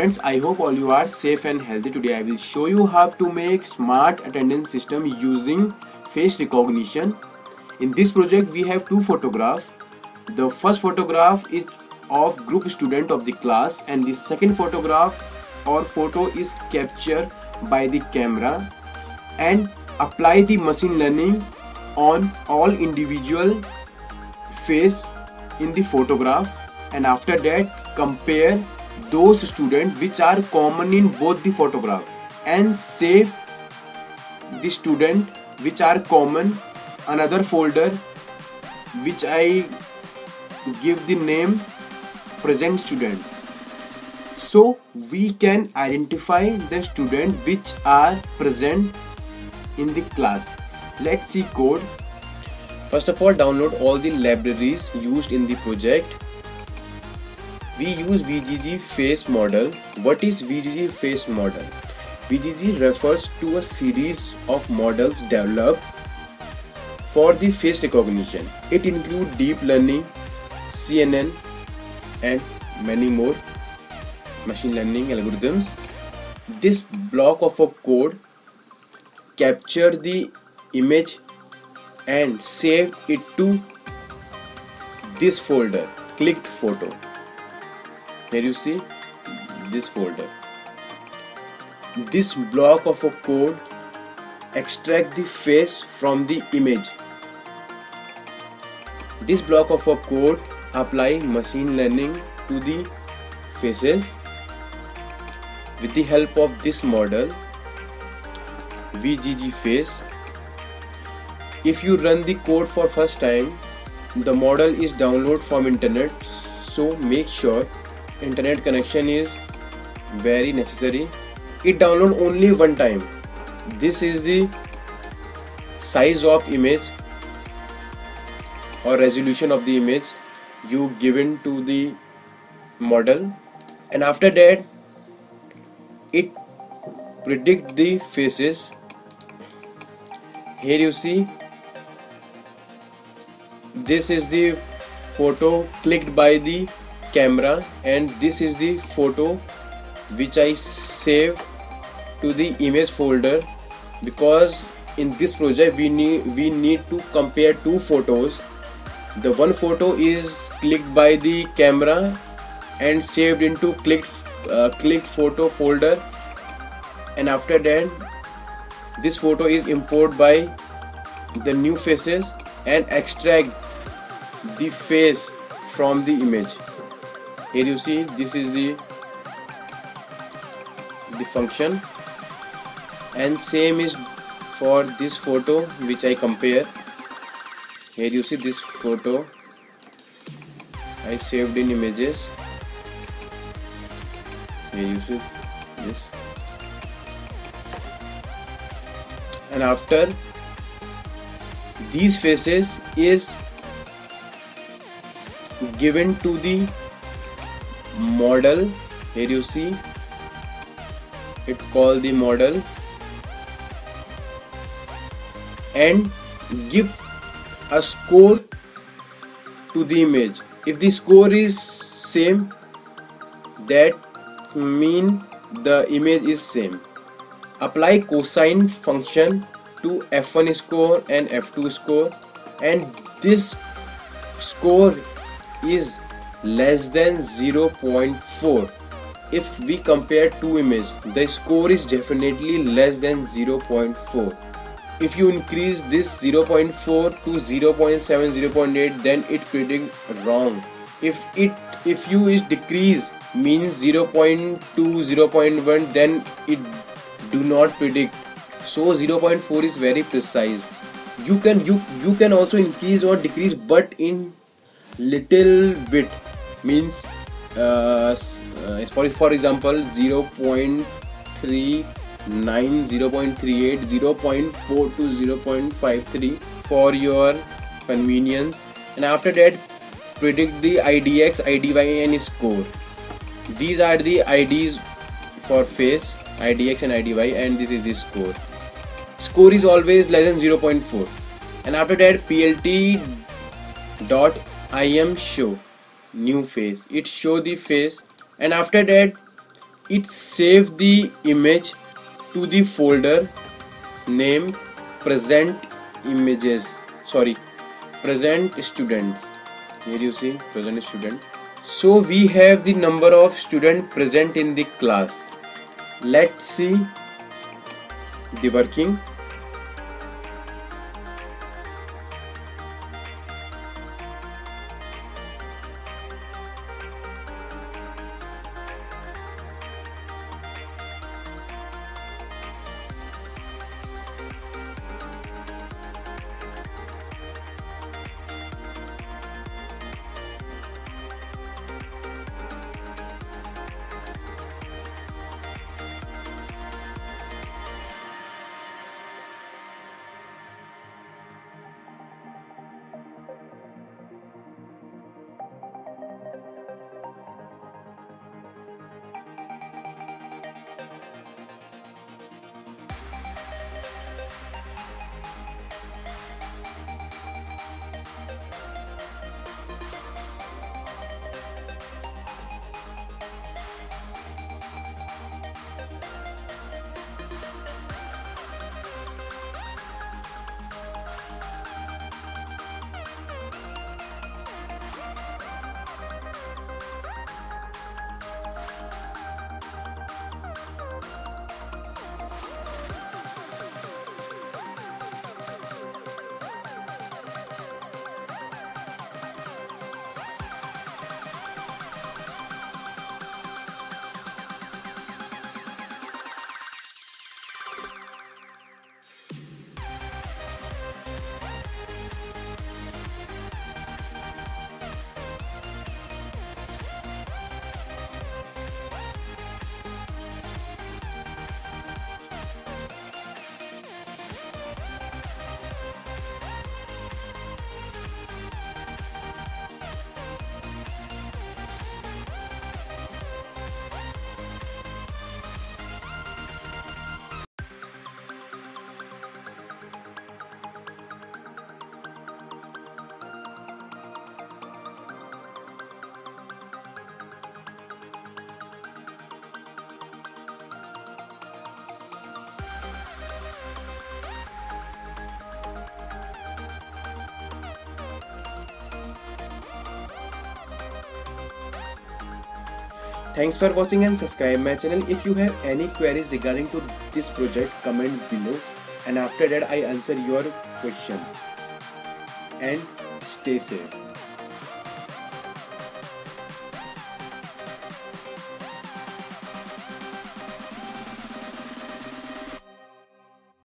friends i hope all you are safe and healthy today. I will show you how to make smart attendance system using face recognition. In this project we have two photographs the first photograph is of group student of the class and the second photograph or photo is captured by the camera and apply the machine learning on all individual face in the photograph and after that compare those students which are common in both the photograph and save the student which are common another folder which I give the name present student. So we can identify the student which are present in the class. Let's see code. First of all download all the libraries used in the project we use VGG face model. What is VGG face model? VGG refers to a series of models developed for the face recognition. It includes deep learning, CNN and many more machine learning algorithms. This block of a code capture the image and save it to this folder clicked photo here you see this folder. This block of a code extract the face from the image. This block of a code apply machine learning to the faces. With the help of this model VGG face. If you run the code for first time the model is download from internet so make sure internet connection is very necessary. It download only one time. This is the size of image or resolution of the image you given to the model. And after that it predict the faces. Here you see this is the photo clicked by the camera and this is the photo which I save to the image folder because in this project we need we need to compare two photos. The one photo is clicked by the camera and saved into clicked uh, clicked photo folder and after that this photo is imported by the new faces and extract the face from the image here you see this is the the function. And same is for this photo which I compare. Here you see this photo. I saved in images. Here you see this. And after these faces is given to the model here you see it called the model and give a score to the image. If the score is same that mean the image is same. Apply cosine function to f1 score and f2 score and this score is less than 0.4 if we compare two images the score is definitely less than 0.4 if you increase this 0.4 to 0.7 0.8 then it predict wrong. If it if you is decrease means 0.2 0.1 then it do not predict. So 0.4 is very precise. You can you you can also increase or decrease but in little bit means uh, uh, for, for example 0 0.39 0.38 0.4 to 0.53 for your convenience. And after that predict the IDX IDY and score. These are the IDs for face IDX and IDY and this is the score. Score is always less than 0.4 and after that PLT dot IM show new face. It show the face and after that it save the image to the folder name present images. Sorry present students. Here you see present student. So we have the number of student present in the class. Let's see the working Thanks for watching and subscribe my channel. If you have any queries regarding to this project, comment below and after that I answer your question. And stay safe.